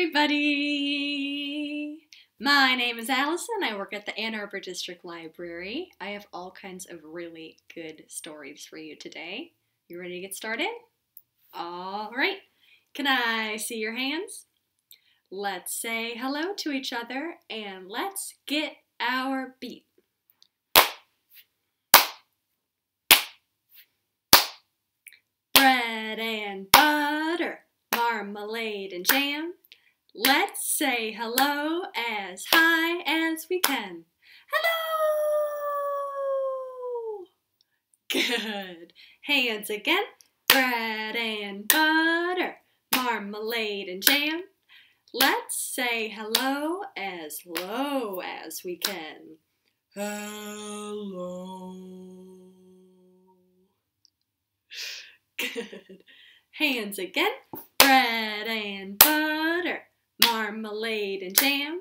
everybody! My name is Allison. I work at the Ann Arbor District Library. I have all kinds of really good stories for you today. You ready to get started? All right. Can I see your hands? Let's say hello to each other and let's get our beat. Bread and butter, marmalade and jam. Let's say hello as high as we can. Hello! Good. Hands again. Bread and butter, marmalade and jam. Let's say hello as low as we can. Hello. Good. Hands again. Bread and butter, marmalade and jam.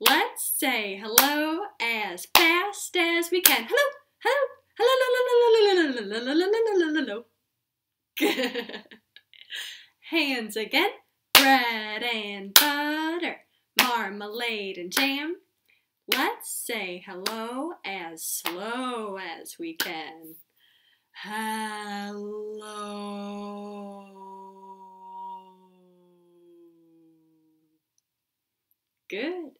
Let's say hello as fast as we can. Hello, hello, hello, hello, hello, hello, hello, hello. hello, Good. Hands again. Bread and butter, marmalade and jam. Let's say hello as slow as we can. Hello. Good.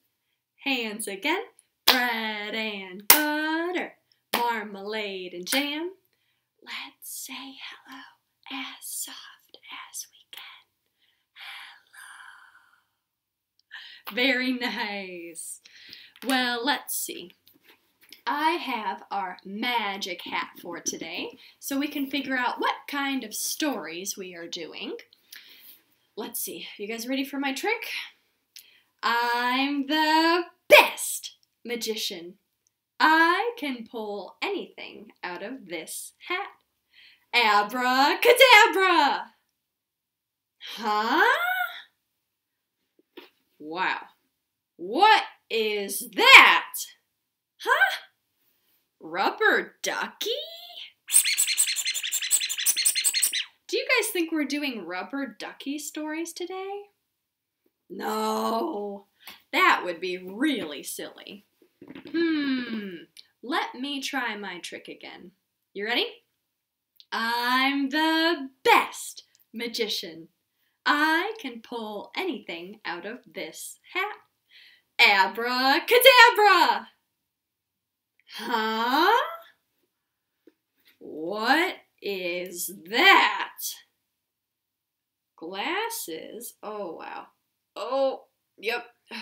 Hands again. Bread and butter, marmalade and jam. Let's say hello as soft as we can. Hello. Very nice. Well, let's see. I have our magic hat for today so we can figure out what kind of stories we are doing. Let's see. You guys ready for my trick? I'm the best magician. I can pull anything out of this hat. Abracadabra! Huh? Wow. What is that? Huh? Rubber ducky? Do you guys think we're doing rubber ducky stories today? No, that would be really silly. Hmm, let me try my trick again. You ready? I'm the best magician. I can pull anything out of this hat. Abracadabra! Huh? What is that? Glasses? Oh, wow. Oh, yep.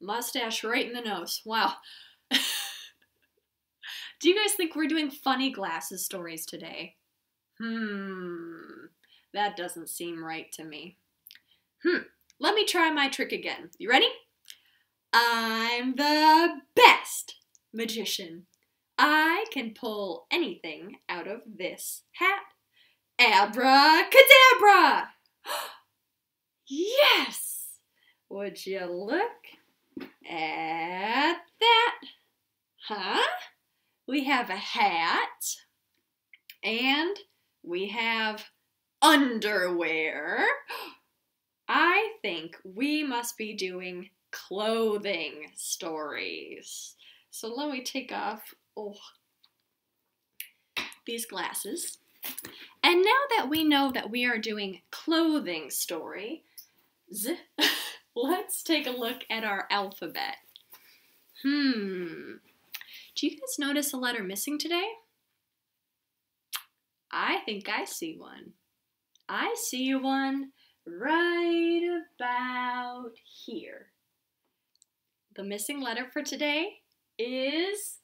Mustache right in the nose. Wow. Do you guys think we're doing funny glasses stories today? Hmm, that doesn't seem right to me. Hmm, let me try my trick again. You ready? I'm the best magician. I can pull anything out of this hat. Abracadabra! yes! Would you look at that? Huh? We have a hat and we have underwear. I think we must be doing clothing stories. So let me take off oh, these glasses. And now that we know that we are doing clothing story, let's take a look at our alphabet. Hmm. Do you guys notice a letter missing today? I think I see one. I see one right about here. The missing letter for today is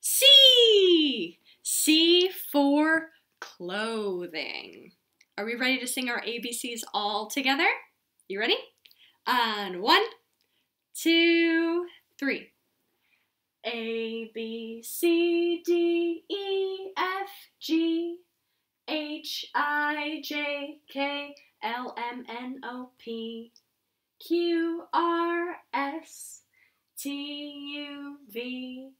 C. C for clothing. Are we ready to sing our ABCs all together? You ready? On one, two, three. A, B, C, D, E, F, G, H, I, J, K, L, M, N, O, P, Q, R, S, T, U, V,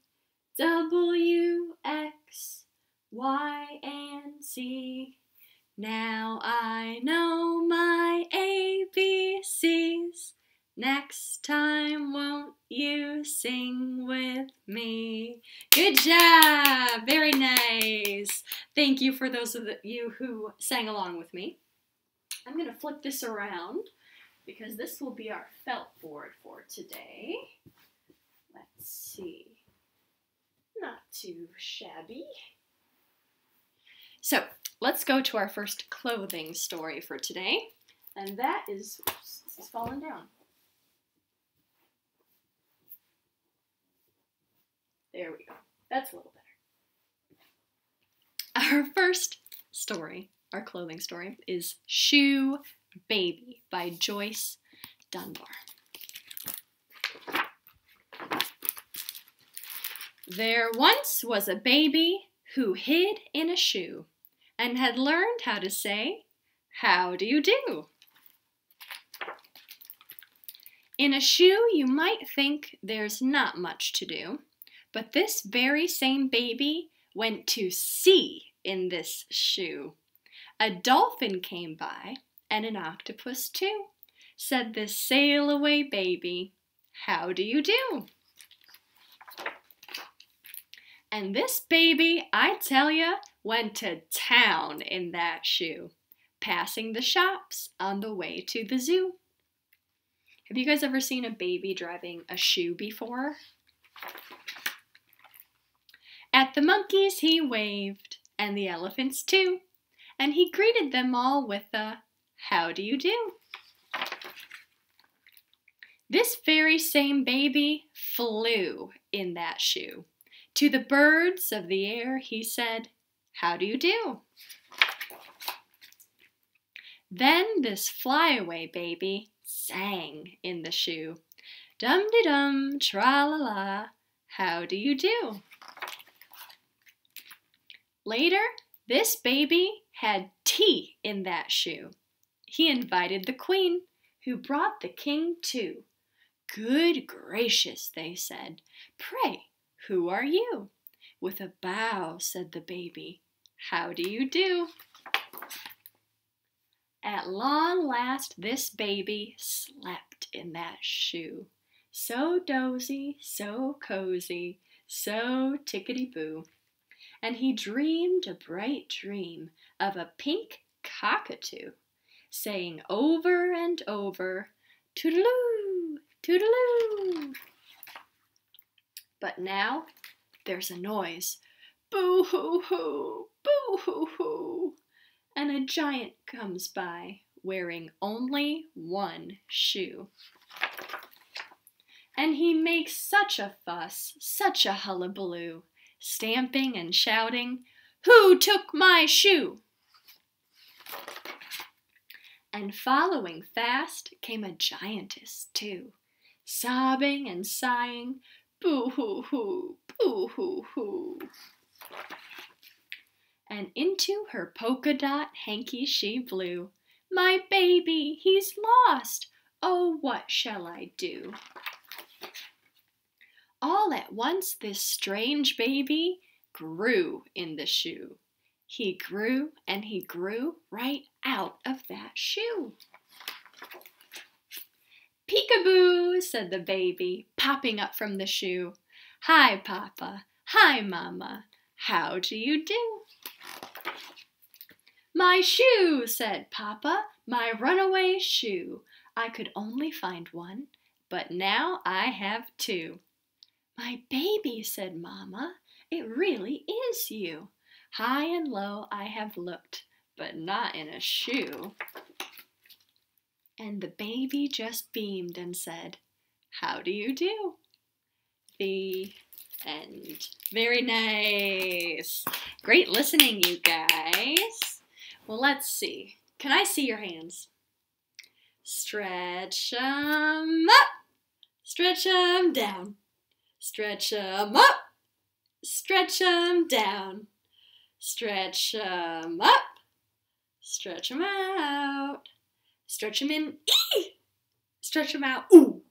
W, X, Y, and Z. Now I know my ABCs. Next time, won't you sing with me? Good job! Very nice. Thank you for those of you who sang along with me. I'm going to flip this around because this will be our felt board for today. Let's see. Not too shabby. So, let's go to our first clothing story for today. And that is, oops, this is falling down. There we go. That's a little better. Our first story, our clothing story, is Shoe Baby by Joyce Dunbar. There once was a baby who hid in a shoe and had learned how to say, How do you do? In a shoe, you might think there's not much to do, but this very same baby went to sea in this shoe. A dolphin came by, and an octopus too. Said this sail away baby, How do you do? And this baby, I tell ya, went to town in that shoe, passing the shops on the way to the zoo. Have you guys ever seen a baby driving a shoe before? At the monkeys he waved, and the elephants too, and he greeted them all with a how do you do? This very same baby flew in that shoe. To the birds of the air he said, How do you do? Then this flyaway baby sang in the shoe. Dum de dum, tra la la, how do you do? Later, this baby had tea in that shoe. He invited the queen, who brought the king too. Good gracious, they said, pray, who are you? With a bow, said the baby, how do you do? At long last, this baby slept in that shoe. So dozy, so cozy, so tickety boo. And he dreamed a bright dream of a pink cockatoo, saying over and over, Toodaloo, toodaloo. But now there's a noise, boo hoo hoo, boo hoo hoo and a giant comes by wearing only one shoe. And he makes such a fuss, such a hullabaloo, stamping and shouting, Who took my shoe? And following fast came a giantess, too, sobbing and sighing, Boo hoo hoo, boo hoo hoo and into her polka dot hanky she blew. My baby, he's lost! Oh, what shall I do? All at once this strange baby grew in the shoe. He grew and he grew right out of that shoe. Peekaboo, said the baby, popping up from the shoe. Hi, Papa. Hi, Mama. How do you do? My shoe, said Papa, my runaway shoe. I could only find one, but now I have two. My baby, said Mamma, it really is you. High and low I have looked, but not in a shoe. And the baby just beamed and said, How do you do? The end. Very nice. Great listening, you guys. Well, let's see. Can I see your hands? Stretch them up. Stretch them down. Stretch them up. Stretch them down. Stretch them up. Stretch them out. Stretch them in. E. Stretch them out. Ooh.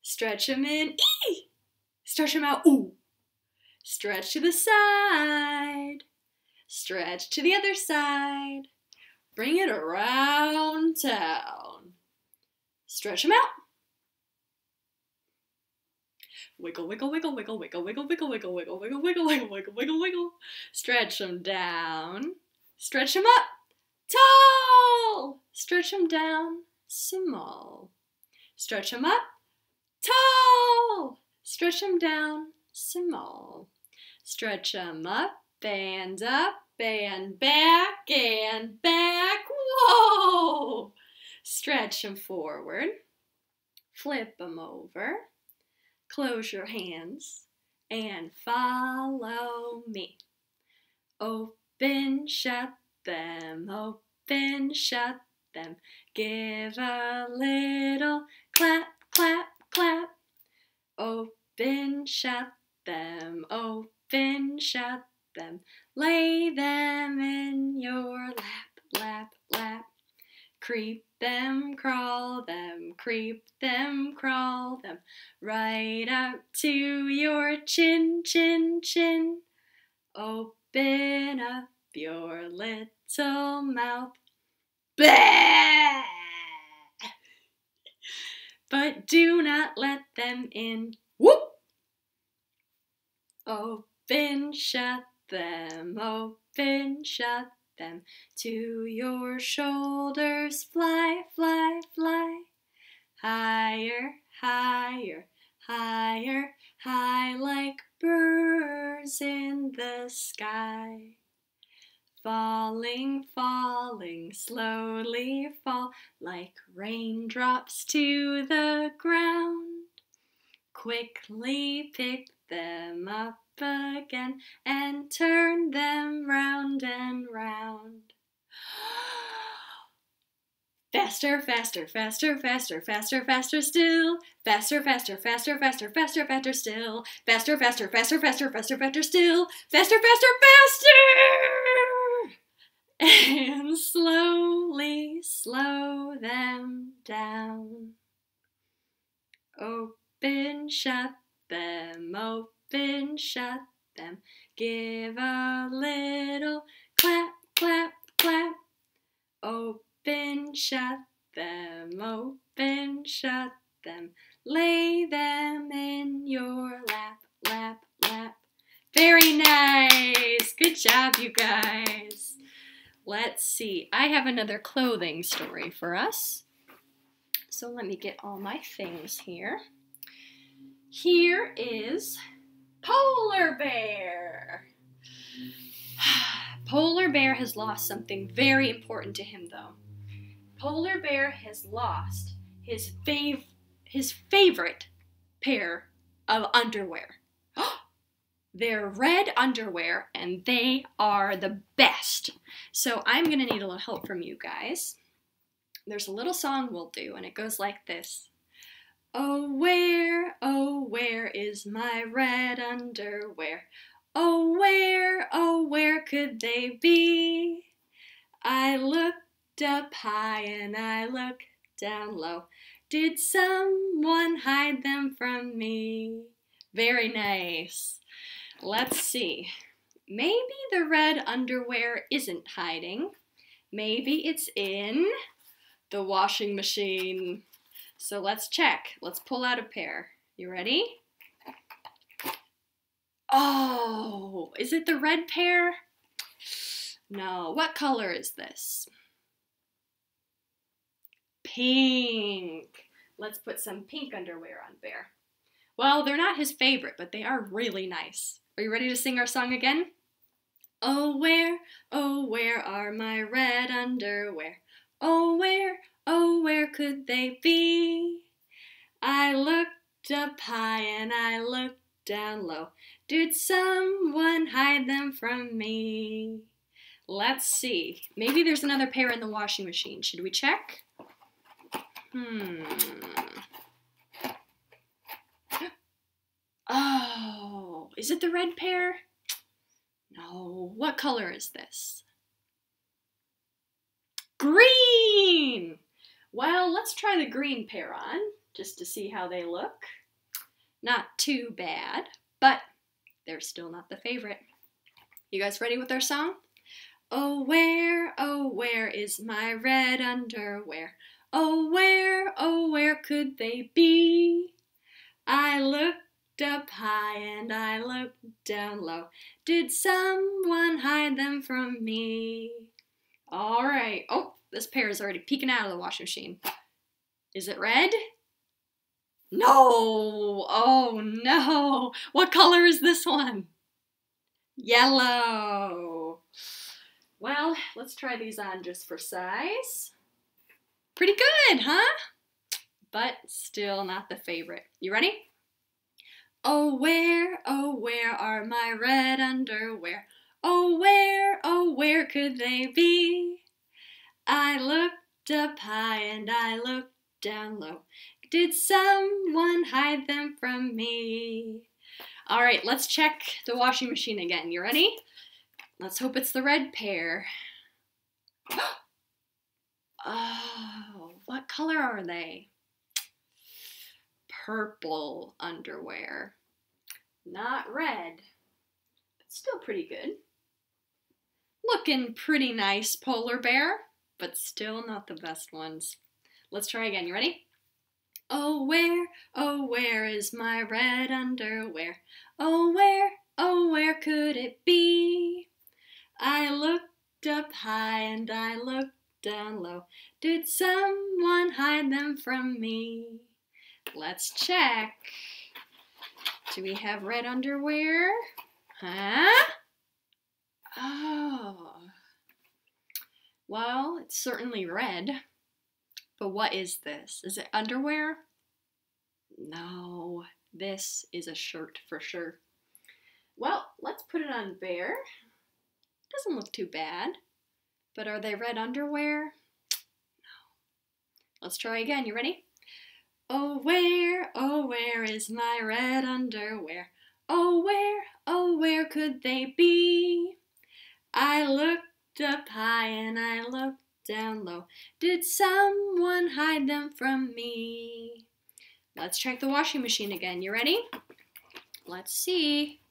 Stretch them in. E. Stretch them out. Ooh. Stretch to the side. Stretch to the other side. Bring it around town. Stretch them out. Wiggle, wiggle, wiggle, wiggle, wiggle, wiggle, wiggle, wiggle, wiggle, wiggle, wiggle, wiggle, wiggle, wiggle, wiggle. Stretch them down. Stretch them up. Tall. Stretch them down. Small. Stretch them up. Tall. Stretch them down. Small. Stretch them up and up and back and back. Whoa! Stretch them forward. Flip them over. Close your hands and follow me. Open, shut them, open, shut them. Give a little clap, clap, clap. Open, shut them, open, shut them. Lay them in your lap, lap, lap. Creep them, crawl them, creep them, crawl them, right up to your chin, chin, chin. Open up your little mouth. But do not let them in. Whoop! Open, shut them, open, shut them. To your shoulders, fly, fly, fly. Higher, higher, higher, high like birds in the sky. Falling, falling, slowly fall like raindrops to the ground. Quickly pick them up again and turn them round and round. Faster, faster, faster, faster, faster, faster still. Faster, faster, faster, faster, faster, faster still. Faster, faster, faster, faster, faster, faster still. Faster, faster, faster! And slowly slow them down. Open, shut them, open, shut them. Give a little clap, clap, clap. Open, shut them, open, shut them. Lay them in your lap, lap, lap. Very nice. Good job, you guys. Let's see. I have another clothing story for us. So let me get all my things here. Here is Polar Bear. Polar Bear has lost something very important to him, though. Polar Bear has lost his fav- his favorite pair of underwear. They're red underwear, and they are the best. So I'm gonna need a little help from you guys. There's a little song we'll do, and it goes like this. Oh, where, oh, where is my red underwear? Oh, where, oh, where could they be? I looked up high and I looked down low. Did someone hide them from me? Very nice. Let's see. Maybe the red underwear isn't hiding. Maybe it's in the washing machine. So let's check. Let's pull out a pair. You ready? Oh, is it the red pair? No. What color is this? Pink. Let's put some pink underwear on Bear. Well, they're not his favorite, but they are really nice. Are you ready to sing our song again? Oh, where, oh, where are my red underwear? Oh, where, oh, where could they be? I looked up high and I looked down low. Did someone hide them from me? Let's see. Maybe there's another pair in the washing machine. Should we check? Hmm. Oh, is it the red pair? No. What color is this? Green! Well, let's try the green pair on just to see how they look. Not too bad, but they're still not the favorite. You guys ready with our song? Oh, where, oh, where is my red underwear? Oh, where, oh, where could they be? I looked up high and I looked down low. Did someone hide them from me? All right. Oh, this pair is already peeking out of the washing machine. Is it red? No! Oh no! What color is this one? Yellow. Well, let's try these on just for size. Pretty good, huh? But still not the favorite. You ready? Oh, where, oh, where are my red underwear? Oh, where, oh, where could they be? I looked up high and I looked down low. Did someone hide them from me? All right, let's check the washing machine again. You ready? Let's hope it's the red pair. oh, what color are they? Purple underwear. Not red, but still pretty good. Looking pretty nice, polar bear, but still not the best ones. Let's try again. You ready? Oh, where, oh, where is my red underwear? Oh, where, oh, where could it be? I looked up high and I looked down low. Did someone hide them from me? Let's check. Do we have red underwear? Huh? Oh. Well, it's certainly red. But what is this? Is it underwear? No, this is a shirt for sure. Well, let's put it on Bear. Doesn't look too bad. But are they red underwear? No. Let's try again. You ready? Oh, where, oh, where is my red underwear? Oh, where, oh, where could they be? I looked up high and I looked down low. Did someone hide them from me? Let's check the washing machine again. You ready? Let's see.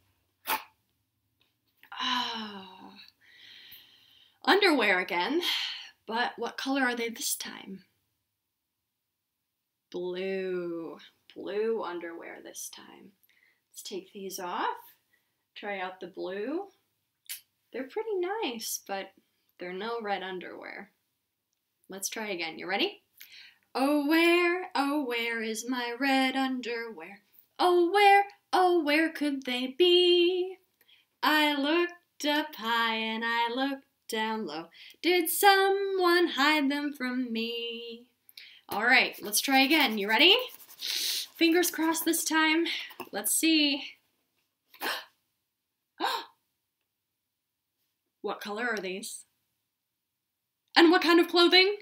Oh. Underwear again. But what color are they this time? Blue. Blue underwear this time. Let's take these off. Try out the blue. They're pretty nice, but they're no red underwear. Let's try again. You ready? Oh, where, oh, where is my red underwear? Oh, where, oh, where could they be? I looked up high and I looked down low. Did someone hide them from me? All right, let's try again. You ready? Fingers crossed this time. Let's see. what color are these? And what kind of clothing?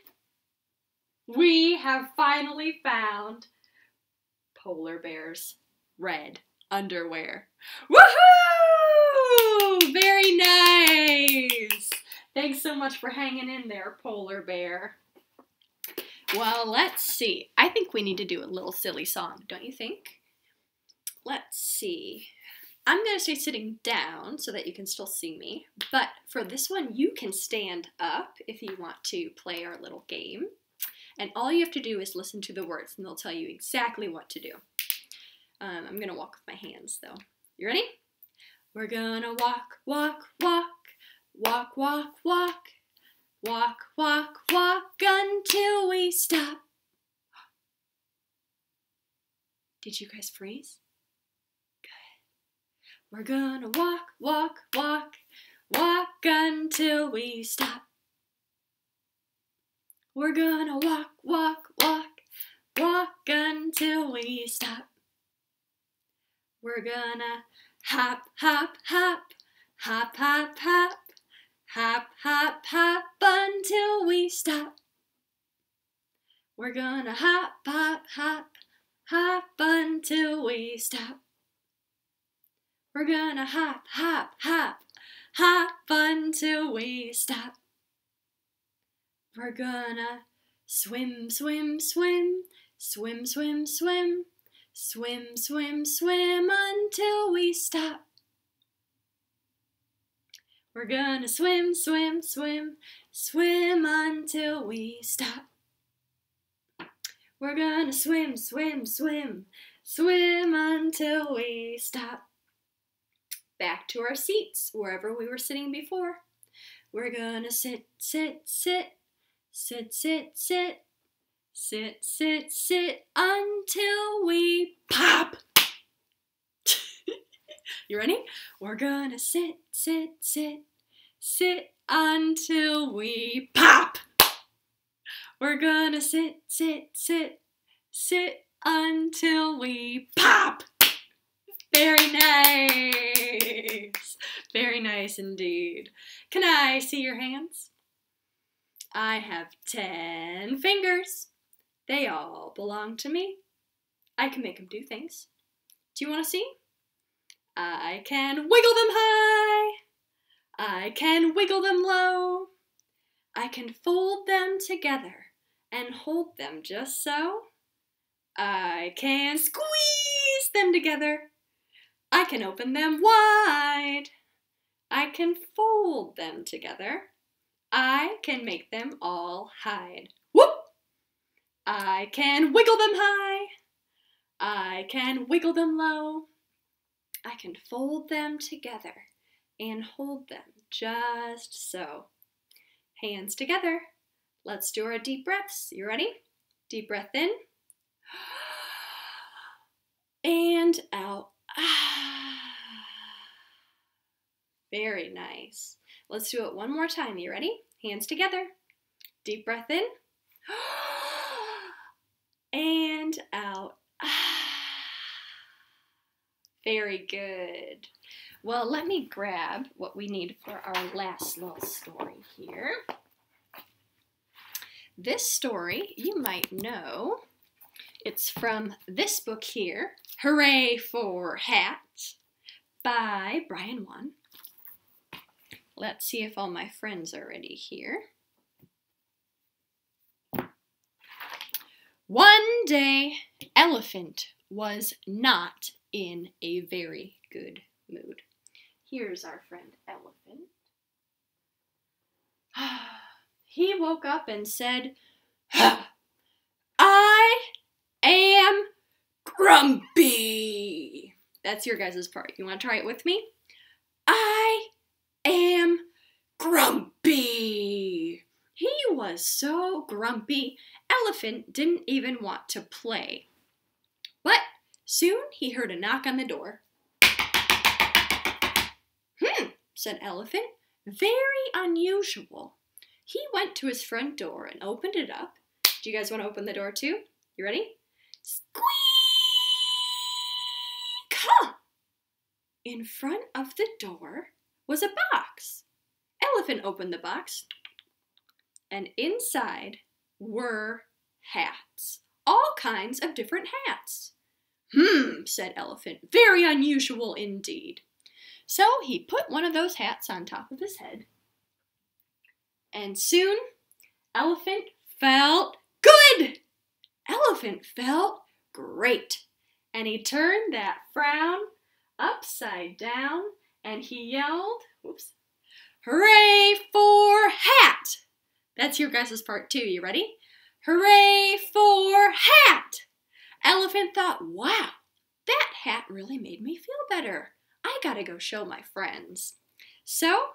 We have finally found polar bears red underwear. Woohoo! Very nice. Thanks so much for hanging in there, polar bear. Well, let's see. I think we need to do a little silly song, don't you think? Let's see. I'm going to stay sitting down so that you can still see me. But for this one, you can stand up if you want to play our little game. And all you have to do is listen to the words, and they'll tell you exactly what to do. Um, I'm going to walk with my hands, though. You ready? We're gonna walk, walk, walk, walk, walk, walk, walk, walk, walk until we stop. Did you guys freeze? Good. We're gonna walk, walk, walk, walk until we stop. We're gonna walk, walk, walk, walk until we stop. We're gonna hop, hop, hop, hop, hop, hop, hop, hop, hop until we stop. We're gonna hop, hop, hop, hop until we stop. We're gonna hop, hop, hop, hop until we stop. We're gonna swim, swim, swim, swim, swim, swim, swim, swim, swim until we stop. We're gonna swim, swim, swim, swim until we stop. We're gonna swim, swim, swim, swim until we stop. Back to our seats, wherever we were sitting before. We're gonna sit, sit, sit, sit, sit, sit, sit, sit, sit until we pop. you ready? We're gonna sit, sit, sit, sit until we pop. We're gonna sit, sit, sit, sit until we pop. Very nice. Very nice indeed. Can I see your hands? I have ten fingers. They all belong to me. I can make them do things. Do you want to see? I can wiggle them high. I can wiggle them low. I can fold them together and hold them just so. I can squeeze them together. I can open them wide. I can fold them together. I can make them all hide. Whoop! I can wiggle them high. I can wiggle them low. I can fold them together and hold them just so. Hands together. Let's do our deep breaths. You ready? Deep breath in. And out. Very nice. Let's do it one more time. You ready? Hands together. Deep breath in. And out. Very good. Well, let me grab what we need for our last little story here. This story, you might know, it's from this book here, Hooray for Hats, by Brian Won. Let's see if all my friends are ready here. One day, Elephant was not in a very good mood. Here's our friend Elephant. he woke up and said, I am grumpy. That's your guys' part. You want to try it with me? I am grumpy. He was so grumpy, Elephant didn't even want to play. Soon he heard a knock on the door. Hmm, said Elephant. Very unusual. He went to his front door and opened it up. Do you guys want to open the door too? You ready? Squeak! In front of the door was a box. Elephant opened the box, and inside were hats. All kinds of different hats. Hmm, said Elephant. Very unusual indeed. So he put one of those hats on top of his head. And soon, Elephant felt good. Elephant felt great. And he turned that frown upside down and he yelled, whoops, hooray for hat! That's your guys' part two. You ready? Hooray for hat! Elephant thought, wow, that hat really made me feel better. I gotta go show my friends. So,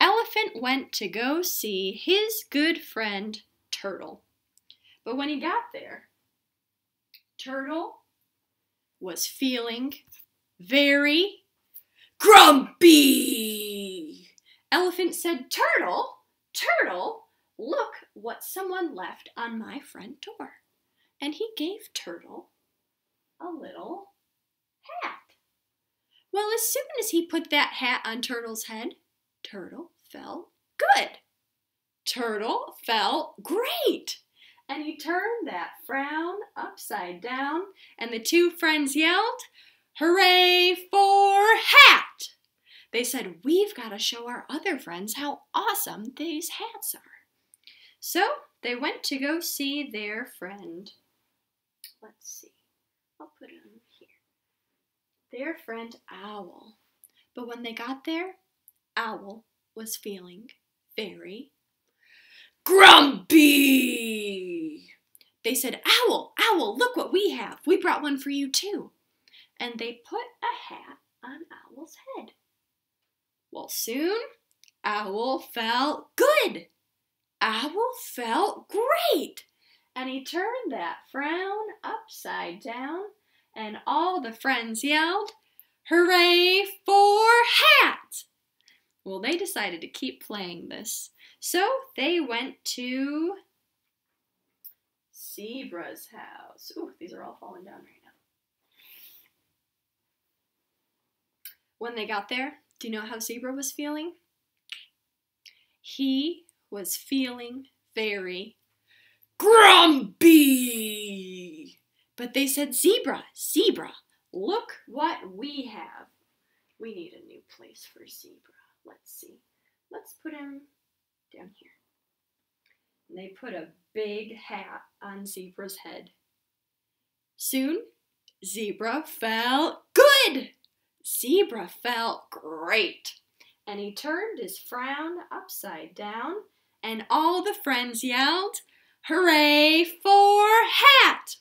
Elephant went to go see his good friend Turtle. But when he got there, Turtle was feeling very grumpy. Elephant said, Turtle, Turtle, look what someone left on my front door. And he gave Turtle a little hat. Well, as soon as he put that hat on Turtle's head, Turtle felt good. Turtle felt great. And he turned that frown upside down, and the two friends yelled, Hooray for hat! They said, We've got to show our other friends how awesome these hats are. So they went to go see their friend. Let's see, I'll put it on here. Their friend Owl. But when they got there, Owl was feeling very grumpy. they said, Owl, Owl, look what we have. We brought one for you too. And they put a hat on Owl's head. Well, soon, Owl felt good. Owl felt great. And he turned that frown upside down, and all the friends yelled, Hooray for hat! Well, they decided to keep playing this. So they went to Zebra's house. Ooh, these are all falling down right now. When they got there, do you know how Zebra was feeling? He was feeling very grumpy. But they said, Zebra, Zebra, look what we have. We need a new place for Zebra. Let's see. Let's put him down here. And they put a big hat on Zebra's head. Soon, Zebra felt good. Zebra felt great. And he turned his frown upside down, and all the friends yelled, Hooray for hat!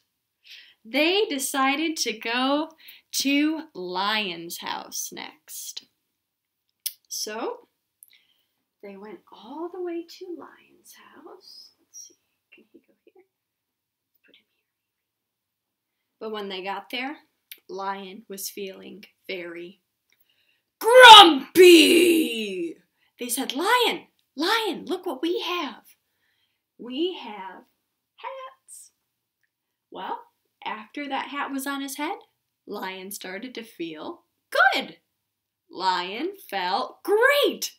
They decided to go to Lion's house next. So they went all the way to Lion's house. Let's see, can he go here? Put him here. But when they got there, Lion was feeling very grumpy. They said, Lion, Lion, look what we have. We have hats. Well, after that hat was on his head, Lion started to feel good. Lion felt great.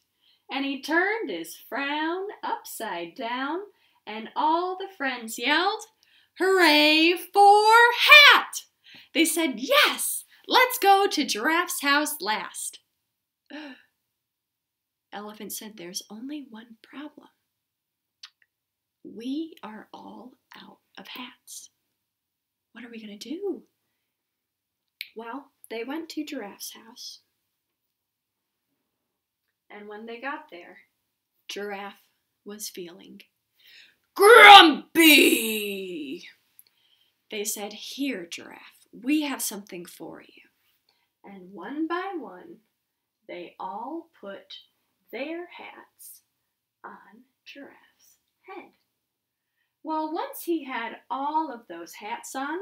And he turned his frown upside down, and all the friends yelled, Hooray for hat! They said, Yes, let's go to Giraffe's house last. Elephant said, There's only one problem. We are all out of hats. What are we going to do? Well, they went to Giraffe's house. And when they got there, Giraffe was feeling grumpy. They said, Here, Giraffe, we have something for you. And one by one, they all put their hats on Giraffe's head. Well, once he had all of those hats on,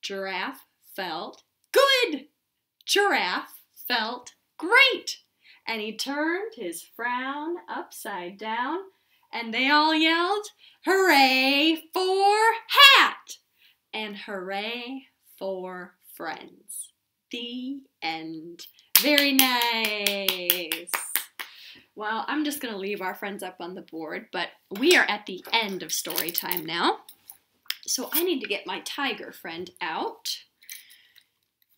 Giraffe felt good. Giraffe felt great. And he turned his frown upside down, and they all yelled, Hooray for hat! And hooray for friends. The end. Very nice. Well, I'm just going to leave our friends up on the board, but we are at the end of story time now. So I need to get my tiger friend out.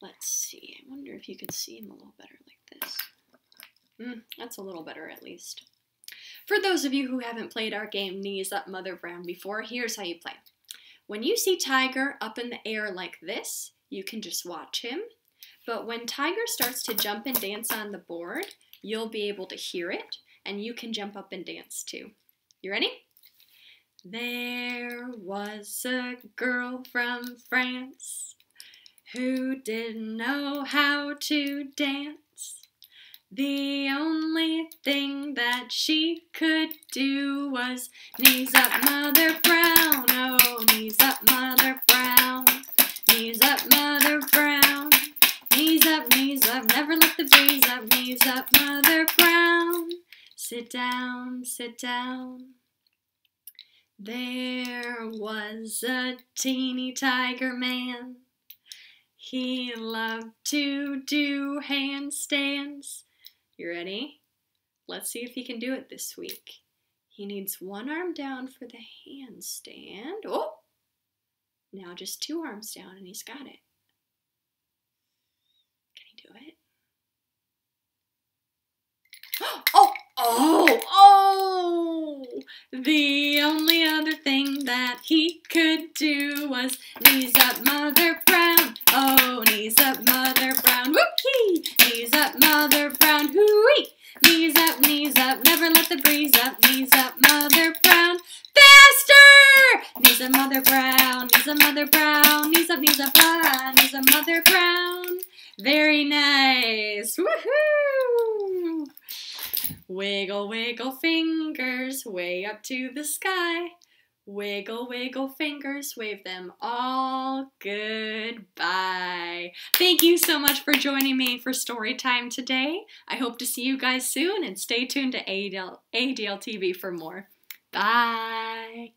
Let's see. I wonder if you could see him a little better like this. Mm, that's a little better at least. For those of you who haven't played our game Knees Up Mother Brown before, here's how you play. When you see Tiger up in the air like this, you can just watch him. But when Tiger starts to jump and dance on the board, you'll be able to hear it and you can jump up and dance too. You ready? There was a girl from France who didn't know how to dance. The only thing that she could do was knees up, Mother Brown. Oh, knees up, Mother Brown. Knees up, Mother Brown. Knees up, knees up, never let the breeze up, knees up, Mother Brown. Sit down, sit down. There was a teeny tiger man. He loved to do handstands. You ready? Let's see if he can do it this week. He needs one arm down for the handstand. Oh! Now just two arms down and he's got it. Getting to it. Oh, oh, oh! The only other thing that he could do was knees up, Mother Brown. Oh, knees up, Mother Brown. Whoopee! Knees up, Mother Brown. Hooey! Knees up, knees up. Never let the breeze up. Knees up, Mother Brown. Faster! Knees up, Mother Brown. Knees up, Mother Brown. Knees up, knees up, ah. Knees up, Mother Brown. Very nice. Woohoo! Wiggle, wiggle fingers way up to the sky. Wiggle, wiggle fingers, wave them all goodbye. Thank you so much for joining me for story time today. I hope to see you guys soon and stay tuned to AADL, AADL TV for more. Bye.